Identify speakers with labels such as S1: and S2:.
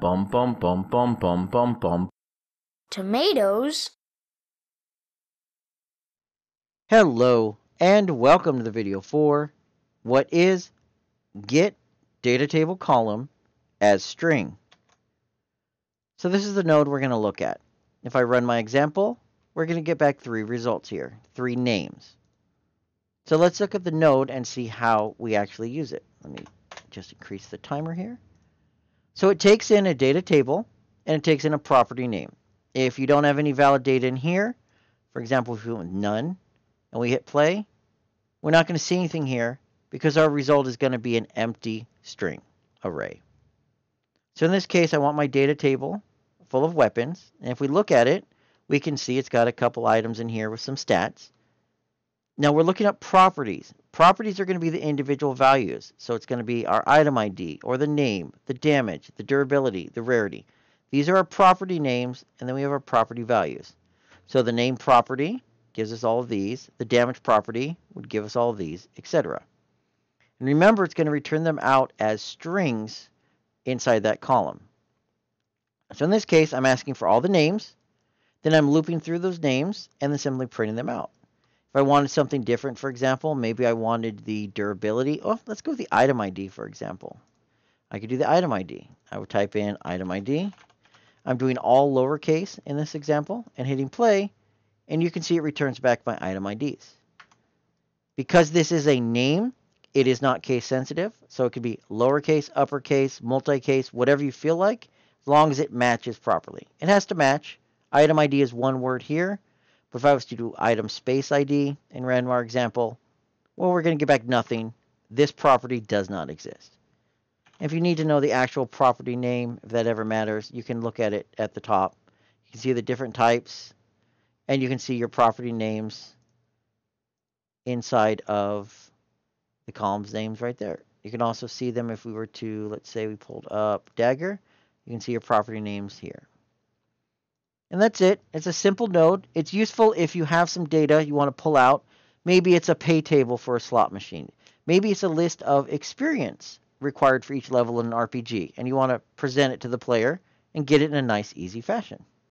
S1: Bum bum bum bum bum bum bum.
S2: Tomatoes?
S3: Hello and welcome to the video for what is get data table column as string. So this is the node we're going to look at. If I run my example, we're going to get back three results here, three names. So let's look at the node and see how we actually use it. Let me just increase the timer here. So it takes in a data table and it takes in a property name. If you don't have any valid data in here, for example, if we went none and we hit play, we're not going to see anything here because our result is going to be an empty string array. So in this case, I want my data table full of weapons. And if we look at it, we can see it's got a couple items in here with some stats. Now we're looking at properties. Properties are going to be the individual values. So it's going to be our item ID or the name, the damage, the durability, the rarity. These are our property names, and then we have our property values. So the name property gives us all of these. The damage property would give us all of these, etc. And remember, it's going to return them out as strings inside that column. So in this case, I'm asking for all the names. Then I'm looping through those names and then simply printing them out. If I wanted something different, for example, maybe I wanted the durability. Oh, let's go with the item ID, for example. I could do the item ID. I would type in item ID. I'm doing all lowercase in this example and hitting play, and you can see it returns back my item IDs. Because this is a name, it is not case sensitive, so it could be lowercase, uppercase, multi-case, whatever you feel like, as long as it matches properly. It has to match. Item ID is one word here. But if I was to do item space ID in Ranmar example, well, we're going to get back nothing. This property does not exist. If you need to know the actual property name, if that ever matters, you can look at it at the top. You can see the different types, and you can see your property names inside of the columns names right there. You can also see them if we were to, let's say we pulled up Dagger, you can see your property names here. And that's it. It's a simple node. It's useful if you have some data you want to pull out. Maybe it's a pay table for a slot machine. Maybe it's a list of experience required for each level in an RPG, and you want to present it to the player and get it in a nice, easy fashion.